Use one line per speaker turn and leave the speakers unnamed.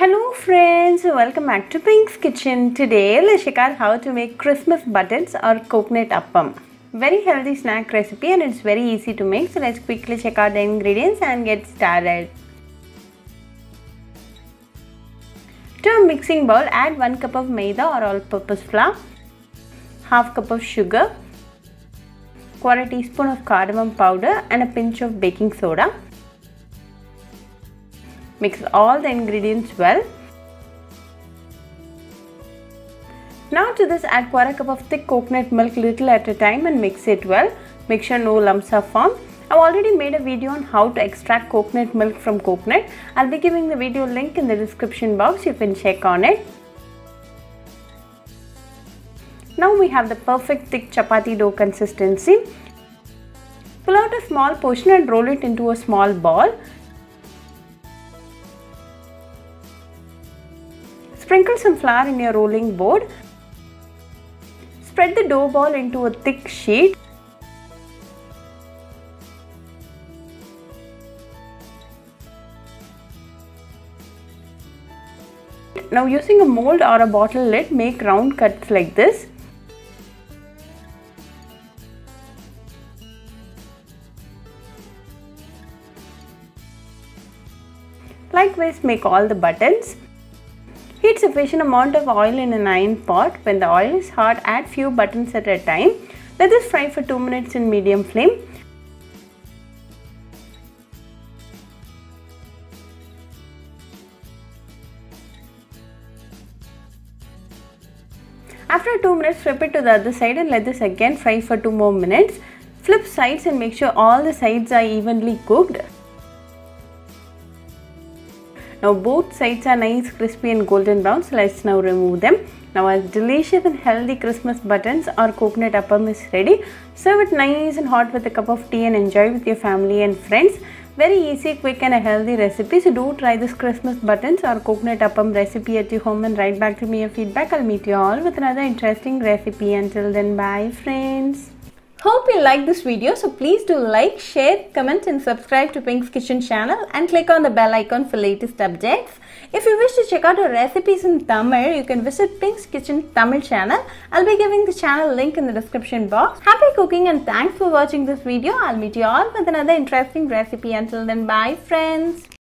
Hello friends, welcome back to Pink's Kitchen. Today let's check out how to make Christmas buttons or coconut appam. Very healthy snack recipe and it's very easy to make. So let's quickly check out the ingredients and get started. To a mixing bowl, add 1 cup of maida or all-purpose flour, half cup of sugar, quarter teaspoon of cardamom powder and a pinch of baking soda. Mix all the ingredients well. Now to this add quarter cup of thick coconut milk little at a time and mix it well. Make sure no lumps are formed. I've already made a video on how to extract coconut milk from coconut. I'll be giving the video link in the description box. You can check on it. Now we have the perfect thick chapati dough consistency. Pull out a small portion and roll it into a small ball. Sprinkle some flour in your rolling board. Spread the dough ball into a thick sheet. Now using a mold or a bottle lid, make round cuts like this. Likewise, make all the buttons. Heat sufficient amount of oil in an iron pot. When the oil is hot, add few buttons at a time. Let this fry for 2 minutes in medium flame. After 2 minutes, flip it to the other side and let this again fry for 2 more minutes. Flip sides and make sure all the sides are evenly cooked. Now both sides are nice crispy and golden brown so let's now remove them. Now our delicious and healthy Christmas buttons or coconut appam is ready. Serve it nice and hot with a cup of tea and enjoy with your family and friends. Very easy, quick and a healthy recipe. So do try this Christmas buttons or coconut appam recipe at your home and write back to me your feedback. I'll meet you all with another interesting recipe. Until then, bye friends. Hope you like this video so please do like, share, comment and subscribe to Pink's Kitchen channel and click on the bell icon for latest updates. If you wish to check out our recipes in Tamil, you can visit Pink's Kitchen Tamil channel. I'll be giving the channel link in the description box. Happy cooking and thanks for watching this video. I'll meet you all with another interesting recipe. Until then, bye friends.